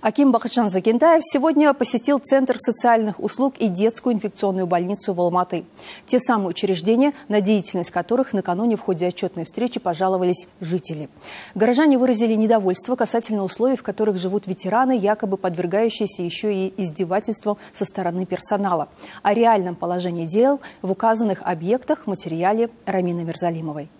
Аким Бахачан Загентаев сегодня посетил Центр социальных услуг и детскую инфекционную больницу в Алматы. Те самые учреждения, на деятельность которых накануне в ходе отчетной встречи пожаловались жители. Горожане выразили недовольство касательно условий, в которых живут ветераны, якобы подвергающиеся еще и издевательствам со стороны персонала. О реальном положении дел в указанных объектах в материале Рамины Мерзалимовой.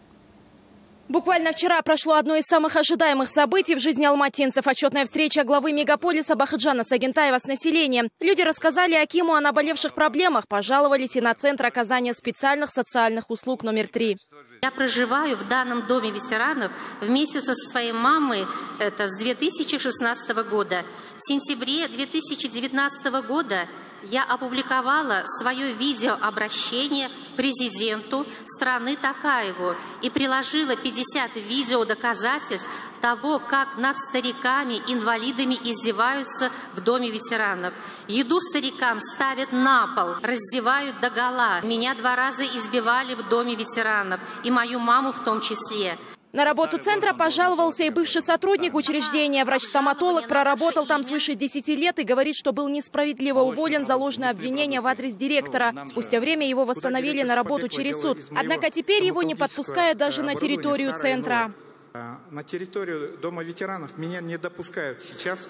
Буквально вчера прошло одно из самых ожидаемых событий в жизни алматинцев. Отчетная встреча главы мегаполиса Бахаджана Сагентаева с населением. Люди рассказали Акиму о наболевших проблемах, пожаловались и на Центр оказания специальных социальных услуг номер три. Я проживаю в данном доме ветеранов вместе со своей мамой это с 2016 года. В сентябре 2019 года я опубликовала свое видеообращение президенту страны Такаеву и приложила 50 видео доказательств того, как над стариками, инвалидами издеваются в Доме ветеранов. Еду старикам ставят на пол, раздевают до гола. Меня два раза избивали в Доме ветеранов, и мою маму в том числе. На работу центра пожаловался и бывший сотрудник учреждения. Врач-стоматолог проработал там свыше 10 лет и говорит, что был несправедливо уволен за ложное обвинение в адрес директора. Спустя время его восстановили на работу через суд. Однако теперь его не подпускают даже на территорию центра. А, на территорию Дома ветеранов меня не допускают сейчас,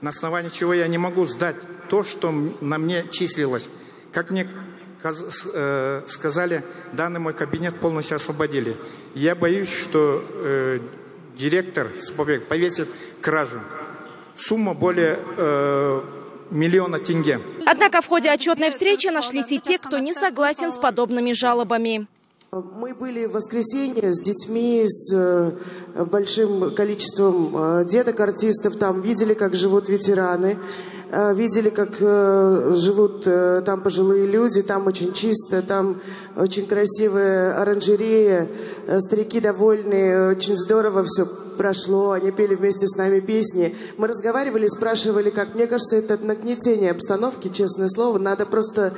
на основании чего я не могу сдать то, что на мне числилось. Как мне Э, сказали, данный мой кабинет полностью освободили. Я боюсь, что э, директор повесит кражу. Сумма более э, миллиона тенге. Однако в ходе отчетной встречи нашлись и те, кто не согласен с подобными жалобами. Мы были в воскресенье с детьми, с э, большим количеством э, деток-артистов, там видели, как живут ветераны, э, видели, как живут там пожилые люди, там очень чисто, там очень красивая оранжерея, старики довольны, очень здорово все прошло, они пели вместе с нами песни. Мы разговаривали, спрашивали, как. Мне кажется, это нагнетение обстановки, честное слово. Надо просто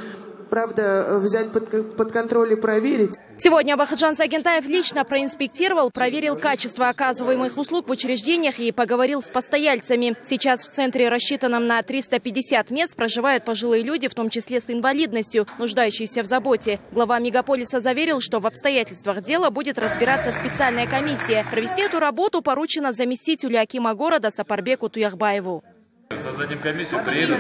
правда, взять под, под контроль и проверить. Сегодня Бахаджан Сагентаев лично проинспектировал, проверил качество оказываемых услуг в учреждениях и поговорил с постояльцами. Сейчас в центре, рассчитанном на 350 мест, проживают пожилые люди, в том числе с инвалидностью, нуждающиеся в заботе. Глава мегаполиса заверил, что в обстоятельствах дела будет разбираться специальная комиссия. Провести эту работу поручено заместителю Акима города Сапарбеку Туяхбаеву. Создадим комиссию, приедут,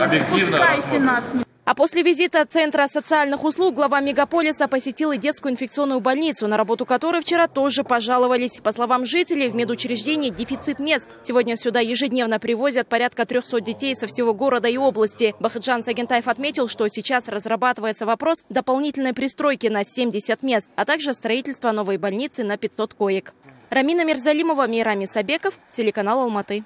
объективно рассмотрят. А после визита Центра социальных услуг глава мегаполиса посетил и детскую инфекционную больницу, на работу которой вчера тоже пожаловались. По словам жителей, в медучреждении дефицит мест. Сегодня сюда ежедневно привозят порядка 300 детей со всего города и области. Бахаджан Сагентаев отметил, что сейчас разрабатывается вопрос дополнительной пристройки на 70 мест, а также строительства новой больницы на 500 коек. Рамина Мирзалимова, Мирами Сабеков, телеканал Алматы.